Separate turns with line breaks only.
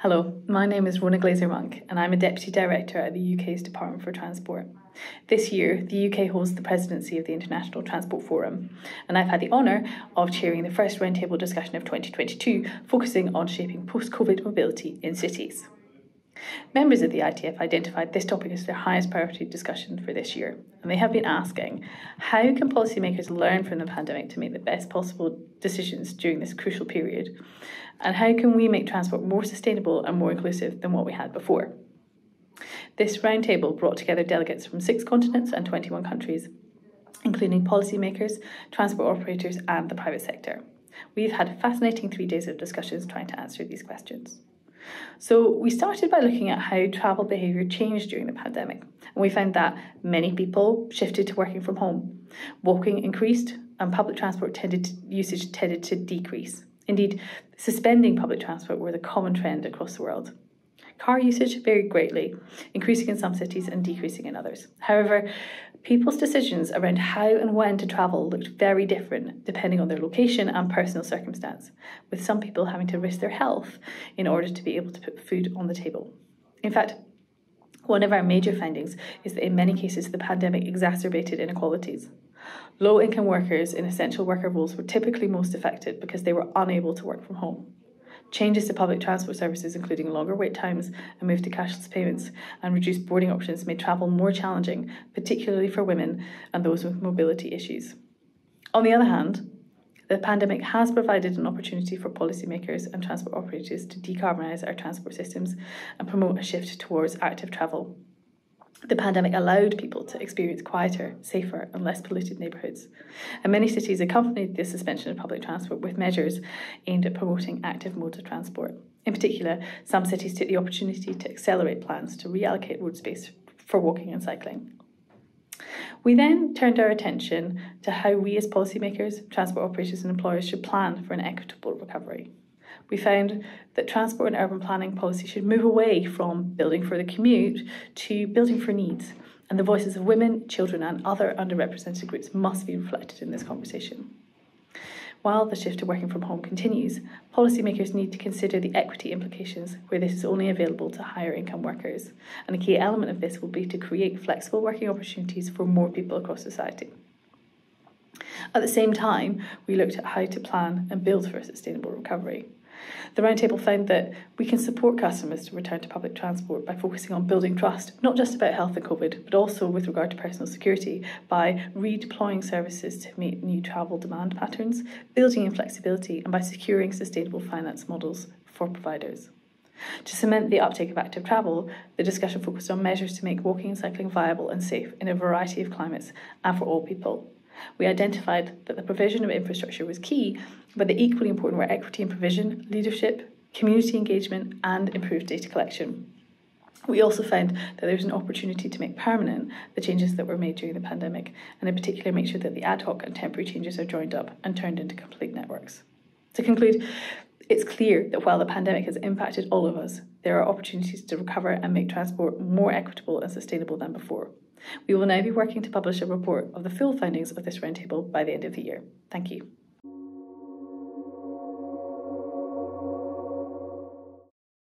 Hello, my name is Rhona Glazer-Munck, and I'm a Deputy Director at the UK's Department for Transport. This year, the UK holds the presidency of the International Transport Forum, and I've had the honour of chairing the first roundtable discussion of 2022, focusing on shaping post COVID mobility in cities. Members of the ITF identified this topic as their highest priority discussion for this year, and they have been asking how can policymakers learn from the pandemic to make the best possible decisions during this crucial period, and how can we make transport more sustainable and more inclusive than what we had before. This roundtable brought together delegates from six continents and 21 countries, including policymakers, transport operators, and the private sector. We've had fascinating three days of discussions trying to answer these questions. So, we started by looking at how travel behaviour changed during the pandemic, and we found that many people shifted to working from home. Walking increased, and public transport tended to, usage tended to decrease. Indeed, suspending public transport was a common trend across the world. Car usage varied greatly, increasing in some cities and decreasing in others. However, people's decisions around how and when to travel looked very different depending on their location and personal circumstance, with some people having to risk their health in order to be able to put food on the table. In fact, one of our major findings is that in many cases the pandemic exacerbated inequalities. Low income workers in essential worker roles were typically most affected because they were unable to work from home. Changes to public transport services, including longer wait times, a move to cashless payments, and reduced boarding options, made travel more challenging, particularly for women and those with mobility issues. On the other hand, the pandemic has provided an opportunity for policymakers and transport operators to decarbonise our transport systems and promote a shift towards active travel. The pandemic allowed people to experience quieter, safer, and less polluted neighbourhoods. And many cities accompanied the suspension of public transport with measures aimed at promoting active modes of transport. In particular, some cities took the opportunity to accelerate plans to reallocate road space for walking and cycling. We then turned our attention to how we as policymakers, transport operators, and employers should plan for an equitable recovery we found that transport and urban planning policy should move away from building for the commute to building for needs. And the voices of women, children, and other underrepresented groups must be reflected in this conversation. While the shift to working from home continues, policymakers need to consider the equity implications where this is only available to higher income workers. And a key element of this will be to create flexible working opportunities for more people across society. At the same time, we looked at how to plan and build for a sustainable recovery. The Roundtable found that we can support customers to return to public transport by focusing on building trust, not just about health and COVID, but also with regard to personal security, by redeploying services to meet new travel demand patterns, building in flexibility, and by securing sustainable finance models for providers. To cement the uptake of active travel, the discussion focused on measures to make walking and cycling viable and safe in a variety of climates and for all people. We identified that the provision of infrastructure was key, but the equally important were equity in provision, leadership, community engagement, and improved data collection. We also found that there was an opportunity to make permanent the changes that were made during the pandemic, and in particular make sure that the ad hoc and temporary changes are joined up and turned into complete networks. To conclude, it's clear that while the pandemic has impacted all of us, there are opportunities to recover and make transport more equitable and sustainable than before. We will now be working to publish a report of the full findings of this roundtable by the end of the year. Thank you.